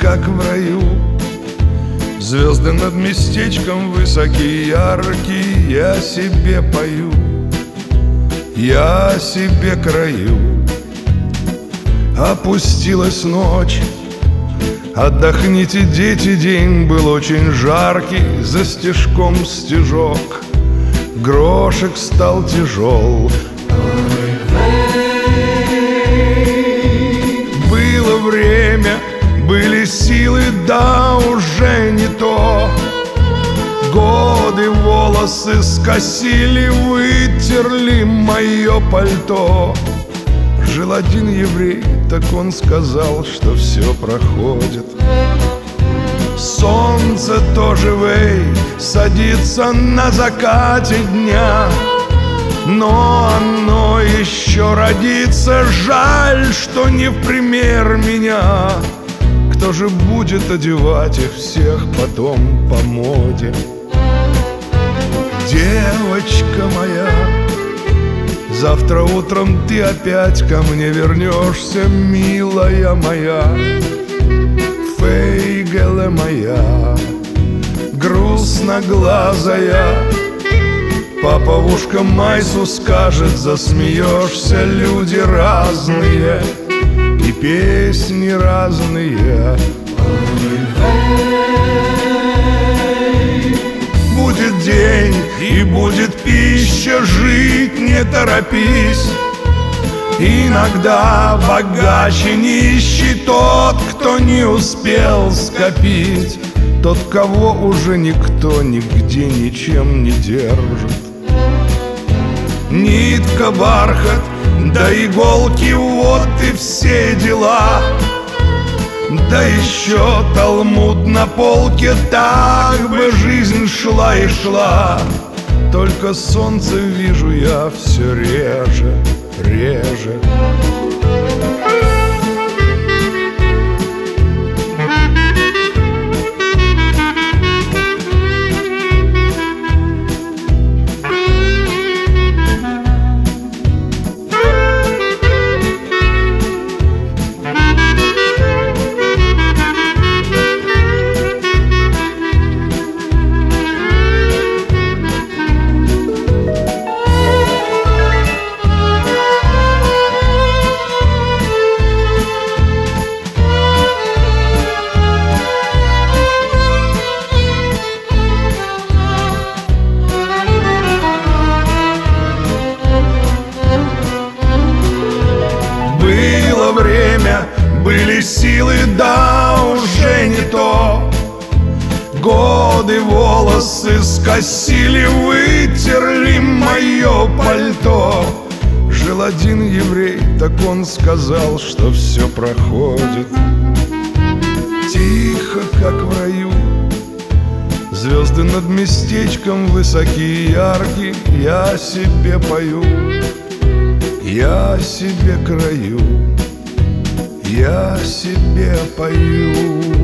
как в раю. Звезды над местечком высоки, яркие Я себе пою, я себе краю. Опустилась ночь. Отдохните, дети, день был очень жаркий За стежком стежок. Грошек стал тяжел. Было время, были силы, да уже не то. Годы волосы скосили, вытерли мое пальто. Жил один еврей, так он сказал, что все проходит. Солнце тоже вей садится на закате дня. Но оно еще родится Жаль, что не в пример меня Кто же будет одевать их всех потом по моде? Девочка моя Завтра утром ты опять ко мне вернешься, милая моя. Фейгеле моя, грустноглазая. Папа в ушко Майсу скажет, засмеешься Люди разные и песни разные. Будет день и будет пища, жить не торопись. Иногда богаче нищий тот, кто не успел скопить. Тот, кого уже никто нигде ничем не держит. Нитка, бархат, да иголки, вот и все дела да еще талмуд на полке, так бы жизнь шла и шла. Только солнце вижу я все реже. Волосы скосили, вытерли мое пальто. Жил один еврей, так он сказал, что все проходит. Тихо, как в раю. Звезды над местечком высокие, яркие. Я себе пою. Я себе краю, я себе пою.